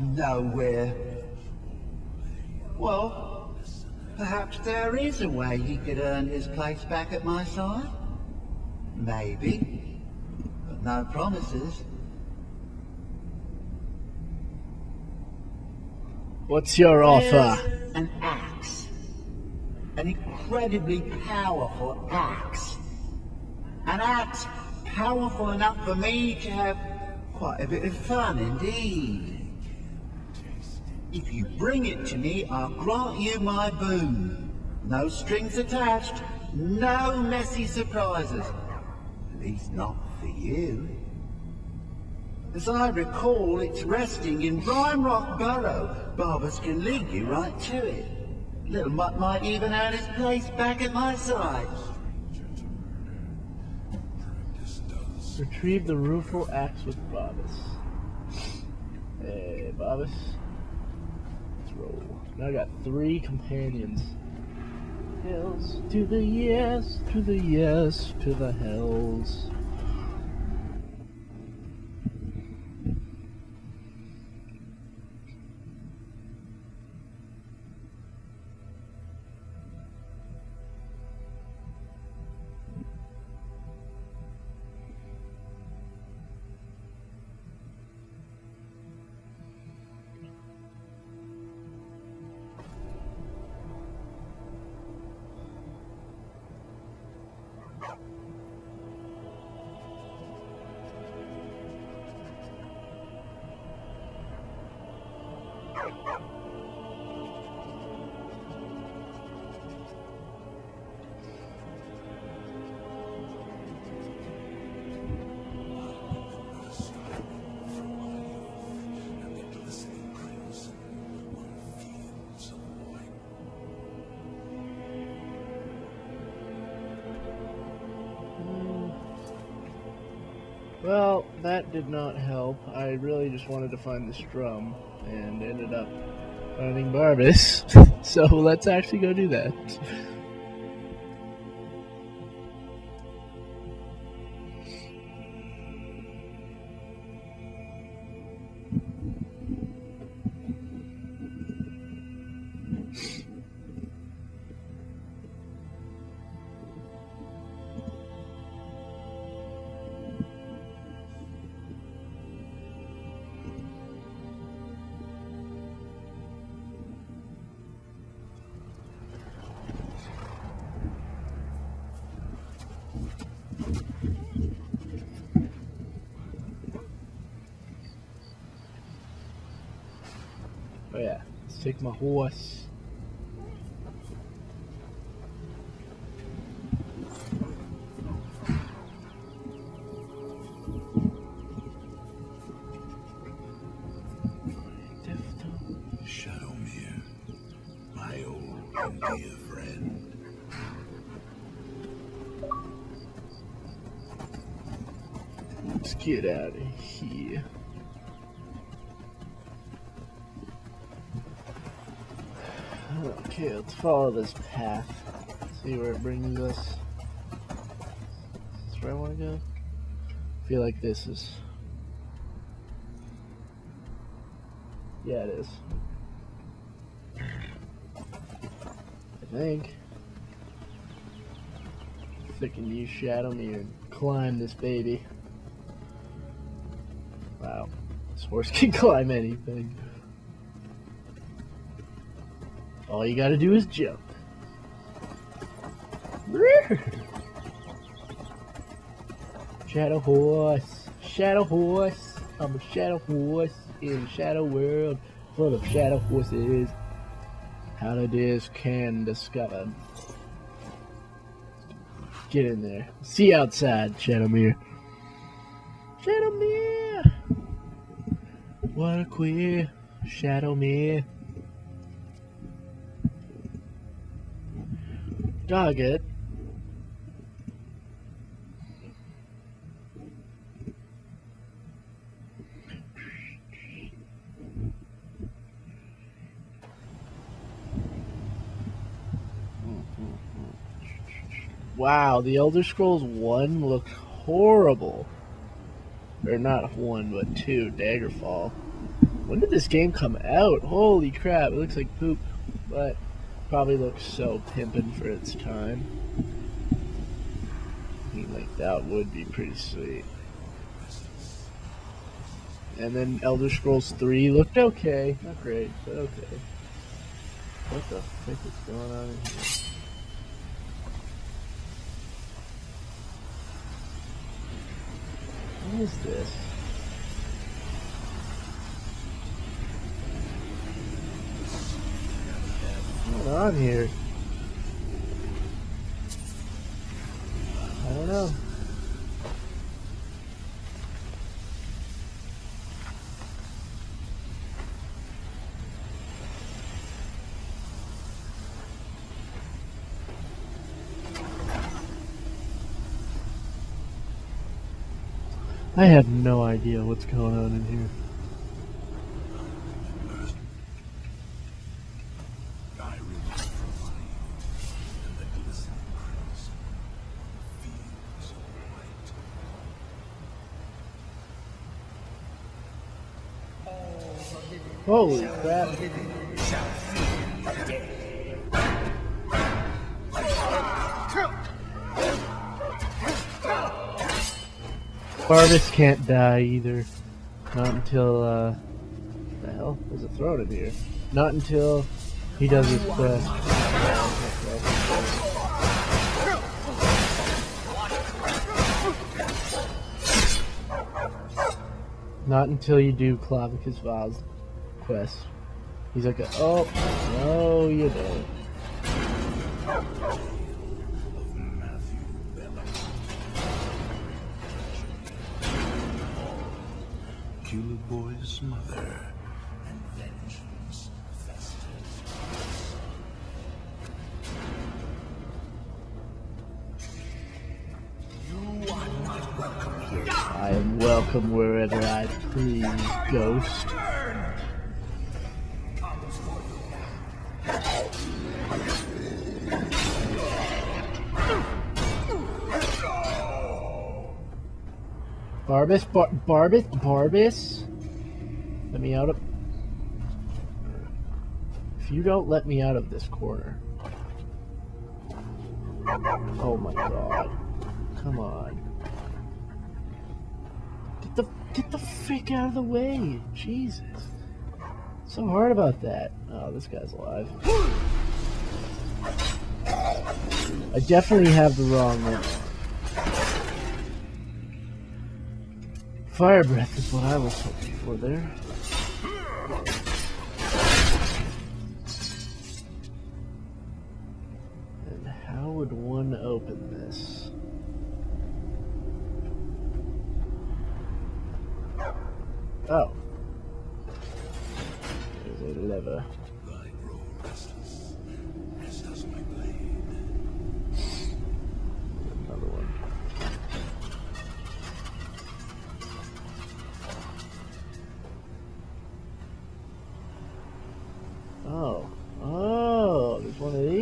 nowhere. Well, perhaps there is a way he could earn his place back at my side. Maybe. But no promises. What's your offer? An axe. An incredibly powerful axe. An axe powerful enough for me to have quite a bit of fun indeed. If you bring it to me, I'll grant you my boon. No strings attached, no messy surprises. At least not for you. As I recall, it's resting in Rimerock Burrow. Barbas can lead you right to it. Little Mutt might even have his place back at my side. Retrieve the rueful axe with Barbas. Hey, Barbas. Roll. Now I got three companions. Hells to the yes, to the yes, to the hells. Well, that did not help. I really just wanted to find this drum and ended up finding Barbas. so let's actually go do that. Take my horse. Shadowmere, my old dear friend. Let's get out of here. Okay, let's follow this path. See where it brings us. Is this where I want to go? I feel like this is. Yeah, it is. I think. I think I can use Shadowmere and climb this baby. Wow. This horse can climb anything. All you gotta do is jump. Shadow horse, shadow horse. I'm a shadow horse in a shadow world full of shadow horses. Is can discover. Get in there. See outside, Shadowmere. Shadowmere! What a queer Shadowmere. Dog it. Wow, the Elder Scrolls 1 looked horrible. Or not 1, but 2, Daggerfall. When did this game come out? Holy crap, it looks like poop, but probably looks so pimpin' for its time. I mean, like, that would be pretty sweet. And then Elder Scrolls 3 looked okay. Not great, but okay. What the frick is going on in here? What is this? On here? I don't know. I have no idea what's going on in here. Holy crap. Barbas can't die either. Not until, uh. The hell? There's a throat in here. Not until he does his quest. Not until you do Clavicus Vile's quest. He's like, oh, no, you don't. Killer Boy's mother and vengeance. I am welcome wherever I please, ghost. Barbas, Bar- Barbas, Barbas. Let me out of. If you don't let me out of this corner. Oh my god. Come on. Get the get the freak out of the way. Jesus. So hard about that. Oh, this guy's alive. I definitely have the wrong one. Fire breath is what I was hoping for there. And how would one open this? Oh.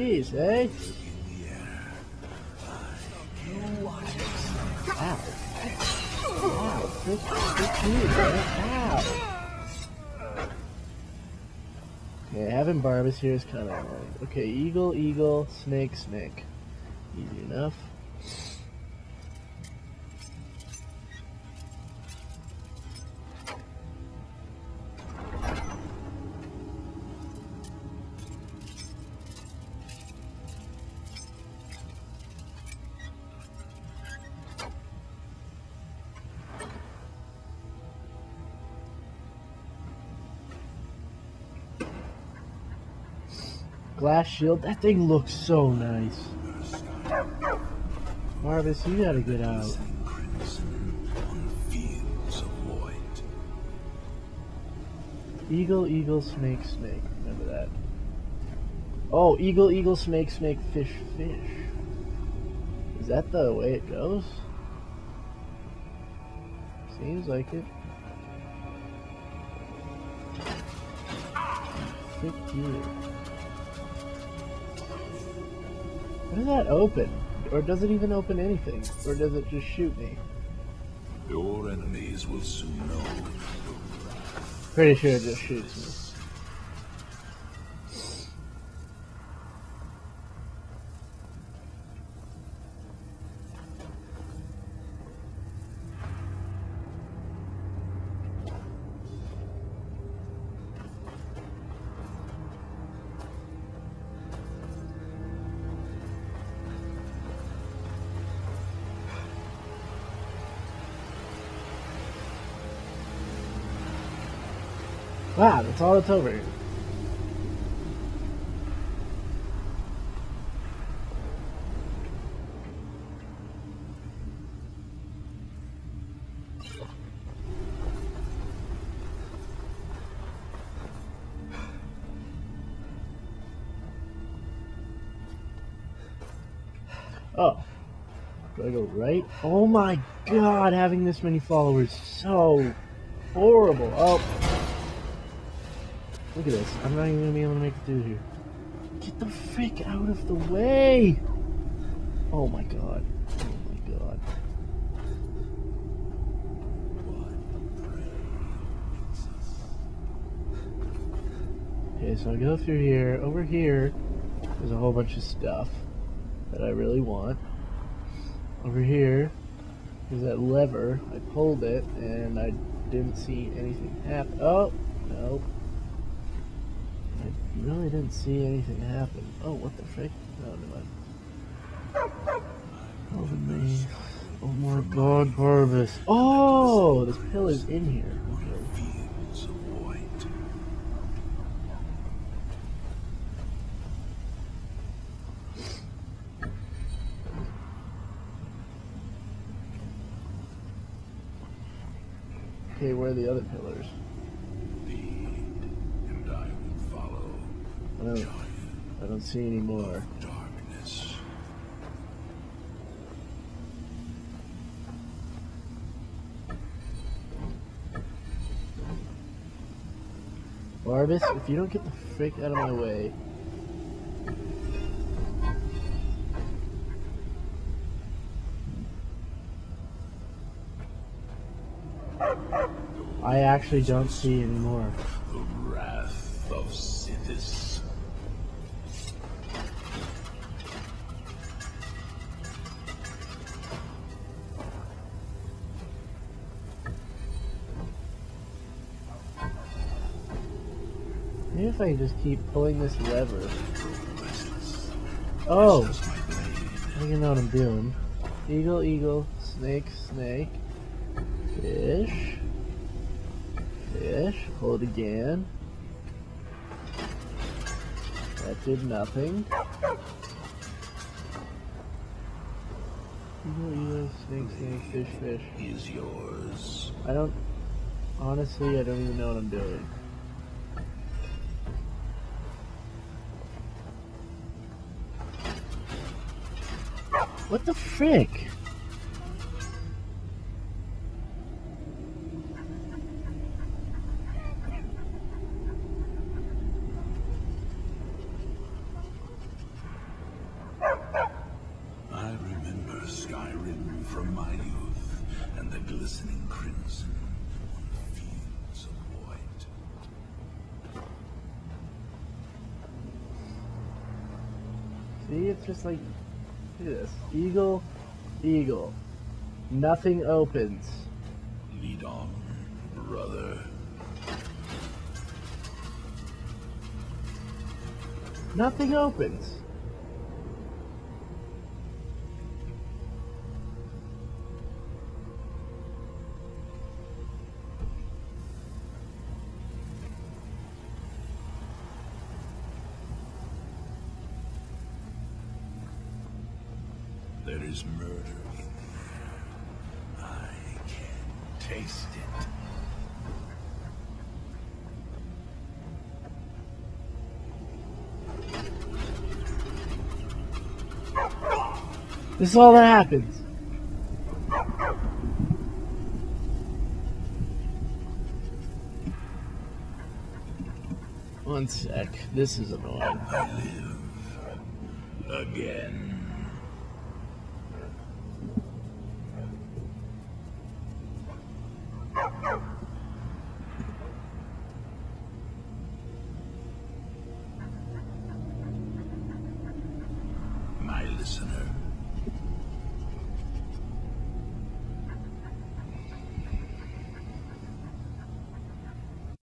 One eh? Ow. Okay, having Barbas here is kind of annoying. Okay, eagle, eagle, snake, snake. Easy enough. Glass shield. That thing looks so nice. Marvis, you gotta get out. Eagle, eagle, snake, snake. Remember that. Oh, eagle, eagle, snake, snake, fish, fish. Is that the way it goes? Seems like it. Frick How does that open? Or does it even open anything? Or does it just shoot me? Your enemies will soon know Pretty sure it just shoots me. Wow, that's all that's over here. Oh. Do I go right? Oh my god, having this many followers so horrible. Oh. Look at this. I'm not even gonna be able to make it through here. Get the frick out of the way! Oh my god. Oh my god. Okay, so I go through here. Over here, there's a whole bunch of stuff that I really want. Over here, there's that lever. I pulled it and I didn't see anything happen. Oh, no. I really didn't see anything happen. Oh, what the frick? No, never mind. Over me. Oh my god, Barbas. Oh, this pillar's in here. Okay, where are the other pillars? Lead, and I will follow. I don't, I don't see any more. darkness. Barbas, if you don't get the frick out of my way. I actually don't see any more. The wrath of Sithis. If I just keep pulling this lever. Oh, I think I know what I'm doing. Eagle, eagle, snake, snake, fish, fish, hold again. That did nothing. Eagle, eagle, snake, snake, fish, fish. is yours. I don't, honestly, I don't even know what I'm doing. What the frick? I remember Skyrim from my youth and the glistening crimson on the fields of white. See, it's just like, look at this. Eagle, eagle. Nothing opens. Lead on, brother. Nothing opens. There is murder in there. I can taste it. This is all that happens. One sec. This is annoying. I live again.